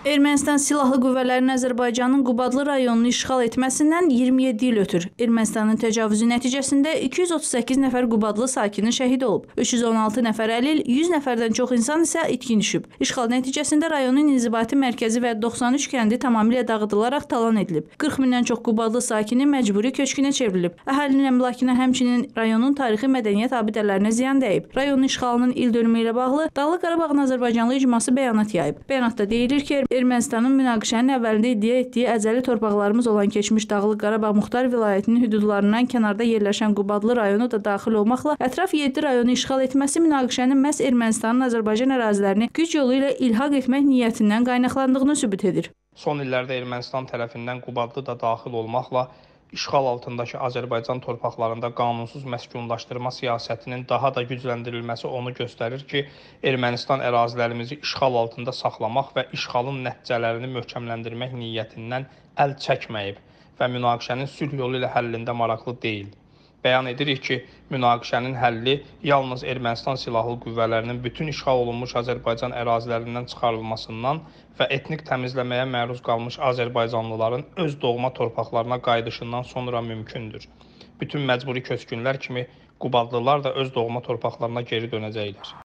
Ermənistan Silahlı Qüvvələrinin Azərbaycanın Qubadlı rayonunu işğal etməsindən 27 il ötür. Ermənistanın təcavüzü nəticəsində 238 nəfər Qubadlı sakini şəhid olub. 316 nəfər əlil, 100 nəfərdən çox insan isə itkin düşüb. İşğal nəticəsində rayonun inzibati mərkəzi və 93 kəndi tamamilə dağıdılaraq talan edilib. 40 mindən çox Qubadlı sakini məcburi köçkünə çevrilib. Əhalinin əmlakına həmçinin rayonun tarixi mədəniyyət abidələrinə ziyan dəyib. Rayonun işğalının il dönümü ilə bağlı Dağlıq Qarabağın Azərbaycanlı icması bəyanat yayıb. Bəyanatda deyilir ki, Ermənistanın münaqişənin əvvəlində iddia etdiyi əzəli torpaqlarımız olan keçmiş Dağlıq Qarabağ Muxtar vilayətinin hüdudlarından kənarda yerləşən Qubadlı rayonu da daxil olmaqla ətraf 7 rayonu işğal etməsi münaqişənin məhz Ermənistanın Azərbaycan ərazilərini güc yolu ilə ilhaq etmək niyyətindən qaynaqlandığını sübut edir. Son illərdə Ermənistan tərəfindən Qubadlı da daxil olmaqla işğal altındakı Azərbaycan torpaqlarında qanunsuz məskunlaşdırma siyasətinin daha da gücləndirilməsi onu göstərir ki, Ermənistan ərazilərimizi işğal altında saxlamaq və işğalın nəticələrini möhkəmləndirmək niyyətindən əl çəkməyib və münaqişənin sülh yolu ilə həllində maraqlı deyil. Bəyan edirik ki, münaqişənin həlli yalnız Ermənistan silahlı qüvvələrinin bütün işğal olunmuş Azərbaycan ərazilərindən çıxarılmasından və etnik təmizləməyə məruz qalmış azərbaycanlıların öz doğma torpaqlarına qayıdışından sonra mümkündür. Bütün məcburi köçkünlər kimi Qubadlılar da öz doğma torpaqlarına geri dönəcəklər.